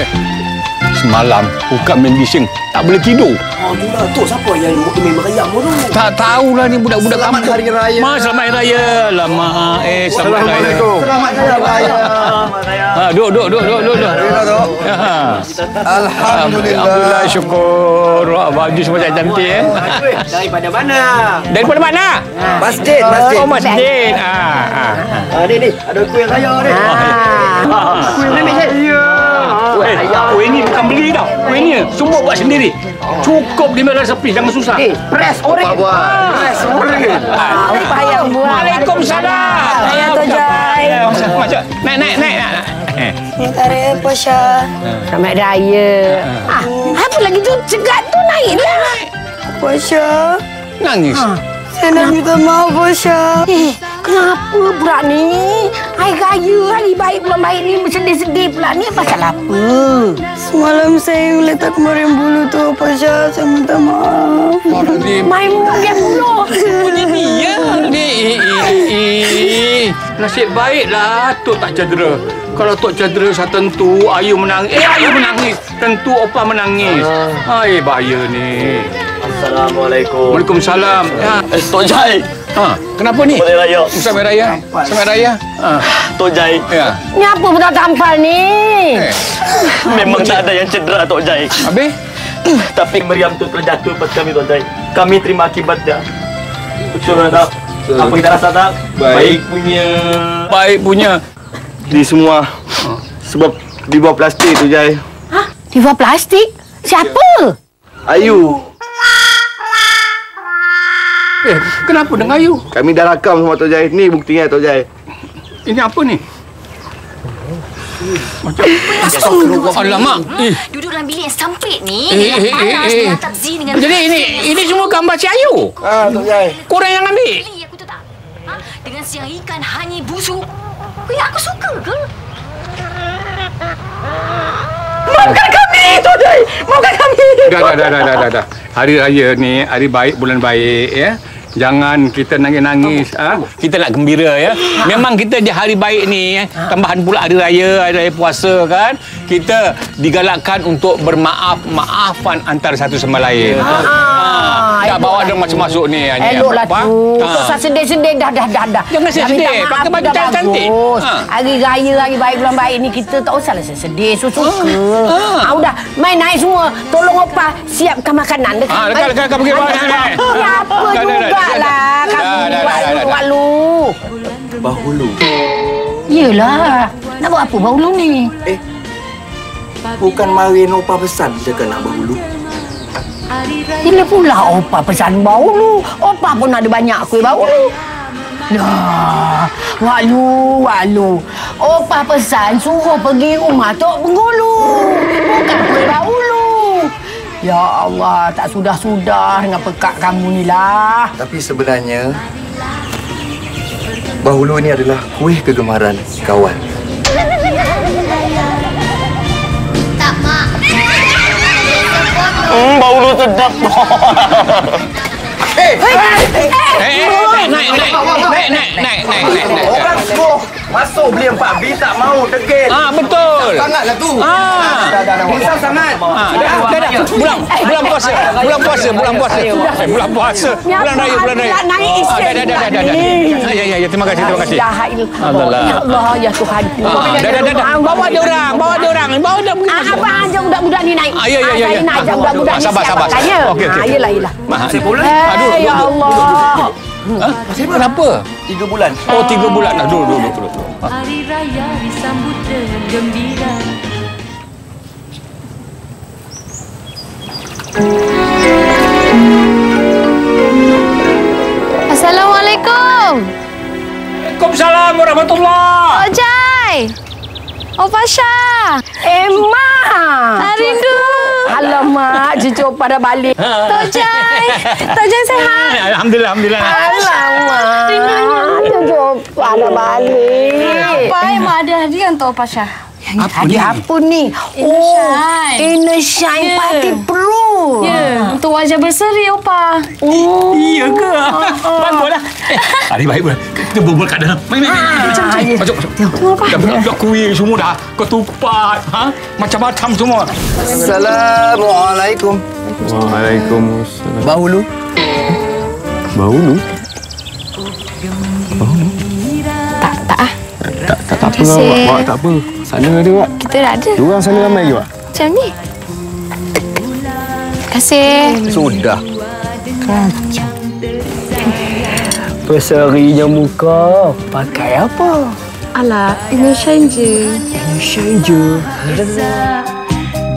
Eh, semalam bukan main bising. Tak boleh tidur. Oh, tu lah. Tu siapa yang main meriam tu? Tak tahulah ni budak-budak Selamat kampung. Hari Raya. Ma, selamat Hari Raya. Lama. Eh, selamat Hari Raya. Selamat Hari Raya. Selamat. Ha, duduk, duduk, duduk, duduk, duduk. Alhamdulillah. Ha. Alhamdulillah. Alhamdulillah, syukur. Wah, baju semua cantik eh. Daripada mana? Daripada mana? Masjid, masjid. Oh, masjid. Ha, ha. Ah, ni, ni. Ada kuih raya ni. Kuih ni, ni. Ya. Eh, kuih ni bukan beli tau. Kuih ni semua buat sendiri. Cukup di meja sepi, jangan susah. Eh, press oren. Apa buat? Press oren. Apa yang buat? Waalaikumsalam. Ya, Tok Jai. Masuk. Naik, naik, naik. naik. Eh. Tara Pasha. Selamat Raya. Ah, apa lagi tu? Cegat tu naiklah. Pasha, Nangis. saya nak minta maaf Pasha. Eh, kenapa pula ni? Hari Raya, hari baik bulan baik ni bersedih-sedih pula ni. Pasal apa? Semalam saya letak kemarin bulu tu Pasha, saya minta maaf. Main. Punya dia. Ni, eh, eh, eh. Nasib baiklah Tok tak cedera. Kalau Tok cedera, saya tentu Ayu menangis. Eh, Ayu menangis. Tentu Opa menangis. Hai, bahaya ni. Assalamualaikum. Waalaikumsalam. Ha, Eh, Tok Jai. Ha. kenapa ni? Boleh raya. Selamat Raya. Selamat Raya. Ha. Tok Jai. Ya. Ni apa pun tak tampal ni? Eh, Memang tak ada yang cedera Tok Jai. habis? Tapi meriam tu terjatuh pada kami Tok Jai. Kami terima akibatnya. Betul tak? Apa kita rasa tak? Baik. punya. Baik punya. Di semua. Sebab di bawah plastik Tok Jai. Hah? Diva plastik? Siapa? Ayu. Eh, kenapa dengan Ayu? Kami dah rakam semua Tok Jai. Ni buktinya Tok Jai. Ini apa ni? Macam... Alamak. Eh, Duduk dalam bilik yang sempit ni Eh, eh, eh, eh. Dengan tabzi dengan Jadi ini ini semua gambar si Ayu. Ah, Tok Jai. Korang yang ambil. Beli aku tu tak ha? Dengan siang ikan hanyir busuk Kau yang aku suka ke? Maafkan kami, Tok Jai. Maafkan kami. Dah dah dah dah dah. dah. Hari raya ni hari baik bulan baik ya. Jangan kita nangis-nangis ah. Kita nak gembira ya. Memang kita di hari baik ni eh, tambahan pula hari raya, hari raya puasa kan. Kita digalakkan untuk bermaaf, maafan antara satu sama lain. Ah, tak bawa dia masuk-masuk ni. ni, Eloklah apa? tu. Ah. Tak usah sedih-sedih dah dah dah dah. Jangan sedih. Pakai baju bagus. Ha. Hari raya hari baik bulan baik ni kita tak usahlah sedih suka. Ha. Ah udah main naik semua. Tolong opa siapkan makanan dekat. Ah, dekat dekat dekat pergi bawah. Ya apa juga dah, dah. lah. Kamu buat lu, lu. Bahulu. Yelah. Nak buat apa bau lu ni? Eh, bukan Marin Opa pesan cakap nak bahulu. Bila pula opa pesan bau lu. Opa pun ada banyak kuih bau lu. Lah, Wak Lu, Wak Lu. Opa pesan suruh pergi rumah Tok Penggulu. Bukan kuih bau lu. Ya Allah, tak sudah-sudah dengan pekat kamu ni lah. Tapi sebenarnya bahulu ni adalah kuih kegemaran kawan. Hmm, bau lu sedap. Eh, eh, naik, naik, naik. Naik, naik, naik, naik, naik, naik. Orang suruh masuk beli empat B tak mau degil. Ah, betul. Sangatlah tu. Ah. Risau sangat. Ah, dah, dah, dah. Bulan, bulan puasa, bulan puasa, bulan puasa. Eh, bulan puasa, bulan raya, bulan raya. Naik Ah, isen dah, dah, dah, dah, dah. Ya, ya, ya, terima kasih, terima kasih. Ya Allah, ya Tuhan. Ah, dah, dah, dah, dah. Bawa dia orang, bawa dia orang, bawa dia Ah, abang ajak budak-budak ni naik. Ah, ya, ya, ya, ya. ajak Ah, budak-budak ni sabar, sabar. Okey, okey. Ah, yelah, yelah. Masih bulan? Eh, Aduh, ya Allah. Ha? Kenapa? Tiga bulan. Oh, tiga bulan. Nah, duduk, duduk. duduk. Ah. Hari raya disambut dengan gembira Assalamualaikum. Waalaikumsalam warahmatullahi Ojai. Oh Pasha. Cucu pada balik. Tojai. Tojai sehat. Alhamdulillah, alhamdulillah. Alamak. Cucu pada balik. Apa Emma ada hadiah untuk Pasha? Apa ni? Inner oh, Shine. Inner Shine Ya. Party Pro. Ya, untuk wajah berseri opa. Oh. Iya ke? Baguslah. Eh, hari baik pula. Kita berbual kat dalam. Mari, mari, mari. Masuk, masuk. Masuk, masuk. Dah dah kuih semua dah. Ketupat, ha? Macam-macam semua. Assalamualaikum. Waalaikumsalam. Bau lu. Bau Tak, tak, tak apa awak. Awak tak apa. Sana ada awak. Kita dah ada. Diorang sana ramai lagi awak. Macam ni. Kasih. Sudah. Kacau. Peserinya muka. Pakai apa? Alah, ini shine je. Shine je.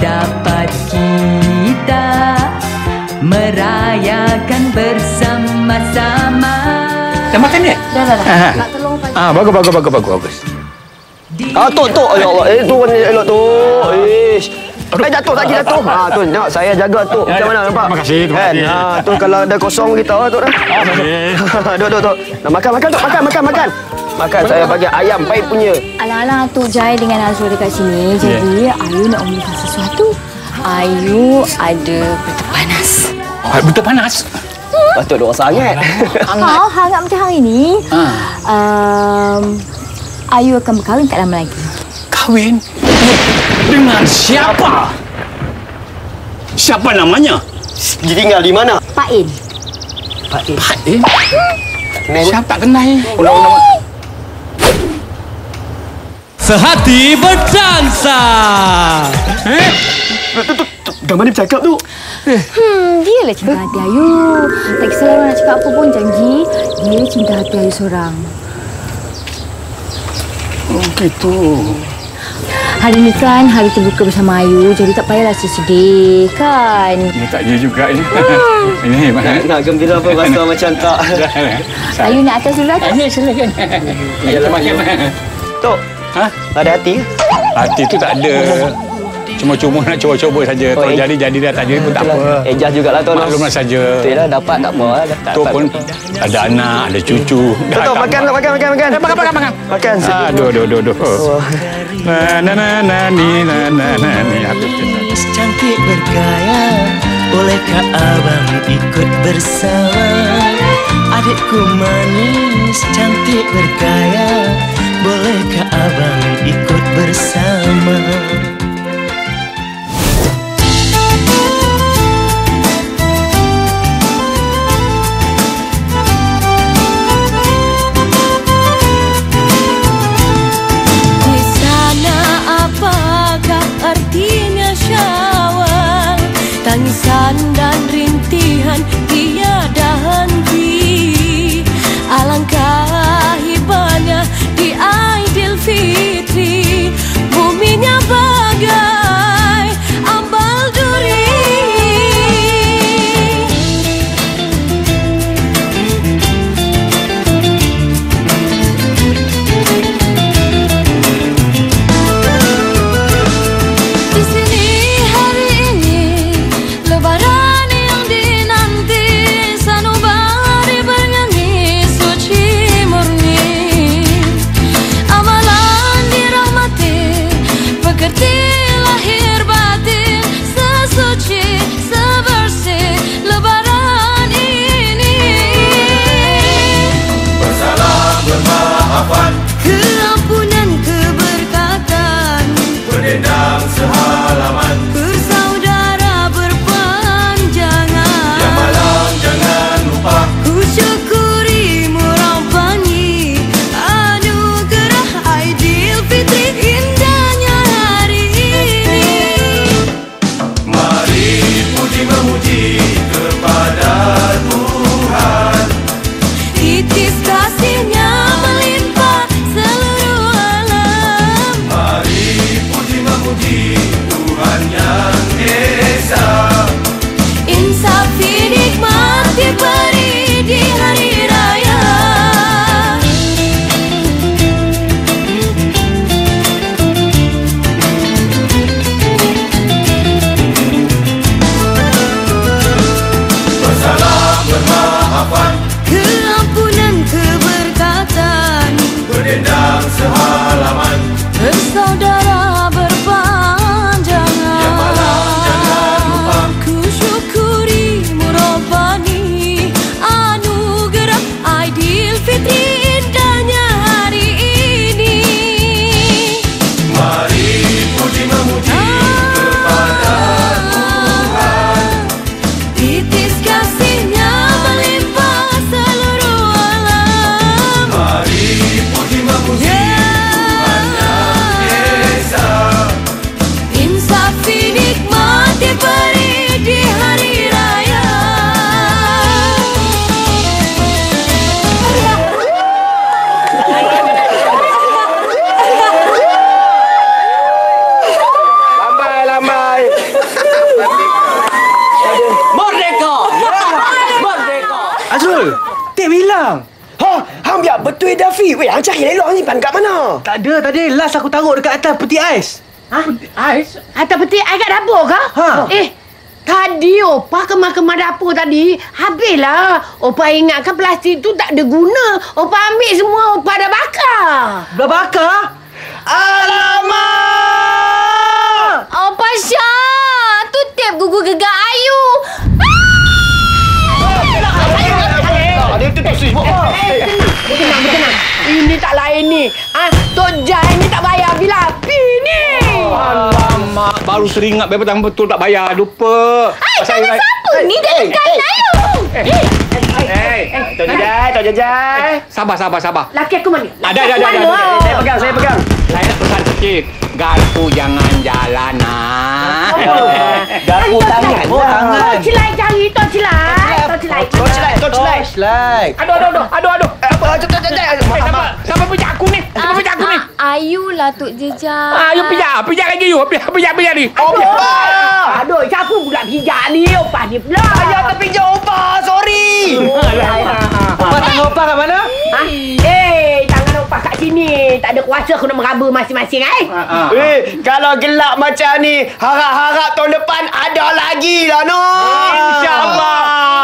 dapat kita merayakan bersama-sama. Dah makan ni? Dah, dah, dah. Nak tolong Pak Ah, bagus, bagus, bagus, bagus, bagus. Ah, tu, tu. Ya Allah. Eh, tu kan elok tu. Ish. Eh, jatuh lagi jatuh. Ha, tu. Tengok, saya jaga tu. Macam mana, nampak? Terima kasih, terima Kan? kasih. Ha, tu kalau ada kosong kita, tu dah. Duk, duk, duk. Nak makan, makan, tu. Makan, makan, makan. Makan, saya bagi ayam baik punya. Alah-alah, Tok Jai dengan Azrul dekat sini. Jadi, Ayu nak umumkan sesuatu. Ayu ada berita panas. Ah, betul panas. Patut duk sangat. Ha, hangat macam hari ni. Um, Ayu akan berkahwin tak lama lagi. Kahwin? Dengan siapa? Siapa namanya? Dia tinggal di mana? Pak In. Pak In. Siapa tak kenal? Ulang-ulang. Sehati berdansa. Gambar ni bercakap tu. Hmm, dia lah cinta hati Ayu. Tak kisah orang nak cakap apa pun, janji. Dia cinta hati Ayu seorang. Oh, gitu. Hari ni kan hari terbuka bersama Ayu, jadi tak payahlah sedih kan? Ini tak je juga ni. Ini mana? Nak gembira apa rasa macam tak. Ayu nak atas dulu atas. Ya, silakan. Yalah, makan. Tok, Ha? ada hati ke? Hati tu tak ada. Cuma-cuma nak cuba-cuba saja. Oh, Kalau eh. jadi, jadi dah tak jadi pun tak apa. Ejah jugalah tu. Maklumlah saja. Betul lah, dapat tak apa. lah. Tak, Tu tak- pun ada anak, ada cucu. Tok, tok, makan, makan, makan, makan. Makan, makan, makan. Makan, sedih. Aduh, aduh, aduh, aduh. Na, na, na, na, ni, na, na, na, ni. Cantik bergaya Bolehkah abang ikut bersama Adikku manis Cantik bergaya Bolehkah abang ikut bersama Tuhan yang esa. Ha, betul Dafi. Weh, hang cari elok ni pan kat mana? Tak ada tadi. Last aku taruh dekat atas peti ais. Ha? Peti ais? Atas peti ais kat dapur ke? Ha. Eh, tadi Opa kemar-kemar dapur tadi. Habislah. Opa ingatkan plastik tu tak ada guna. Opa ambil semua. Opa dah bakar. Dah bakar? Alamak! Opa Syah! Tu tip gugu gegar Ayu. Switch box. Berkenang, berkenang. Ini tak lain ni. Ah, Tok Jai baru teringat betul betul tak bayar. Lupa. Hai, tangan siapa ni dalam kain Ayu? Eh, Tok Jajai, Tok Jajai. Sabar, sabar, sabar. Laki aku mana? Ada, ada, ada, ada. Saya pegang, saya pegang. Saya nak pesan sikit. Garpu jangan jalan, ah. Garpu tangan. Oh, tangan. Tok Cilai cari, Tok Cilai. Tok Cilai. Tok Cilai, Tok. Like. Aduh, aduh, aduh, aduh, aduh. Apa? Tok Jajai. Eh, siapa, siapa pijak aku ni? Siapa pijak aku ni? Ah, Ayu lah Tok Jejak. Ah, you pijak, pijak lagi you. Pijak, pijak, pijak ni. Aduh, aduh, siapa pula pijak ni? Opa ni pula. Ayah terpinjam opa. Sorry. Opa tangan opa kat mana? Ha? Eh, tangan opa kat sini. Tak ada kuasa kena meraba masing-masing eh. Ah, ah. Eh, kalau gelap macam ni, harap-harap tahun depan ada lagi lah, no. InsyaAllah.